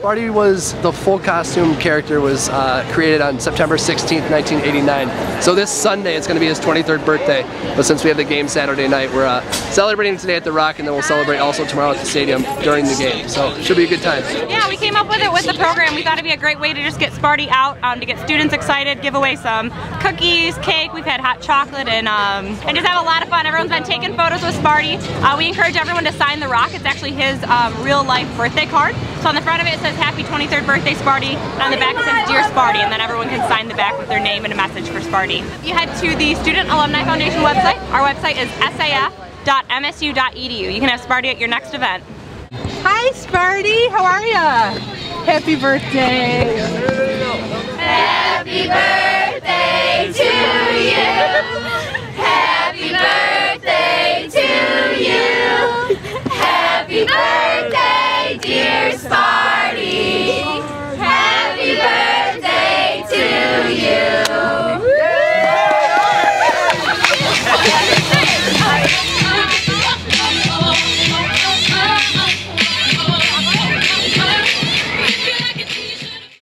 Sparty was the full costume character was uh, created on September 16th, 1989. So this Sunday it's going to be his 23rd birthday. But since we have the game Saturday night, we're uh, celebrating today at the Rock, and then we'll celebrate also tomorrow at the stadium during the game. So it should be a good time. Yeah, we came up with it with the program. We thought it'd be a great way to just get Sparty out, um, to get students excited, give away some cookies, cake. We've had hot chocolate, and um, and just have a lot of fun. Everyone's been taking photos with Sparty. Uh, we encourage everyone to sign the Rock. It's actually his um, real life birthday card. So on the front of it, it says happy 23rd birthday Sparty, and on the back it says dear Sparty, and then everyone can sign the back with their name and a message for Sparty. You head to the Student Alumni Foundation website. Our website is saf.msu.edu. You can have Sparty at your next event. Hi Sparty, how are you? Happy birthday. Happy birthday to you.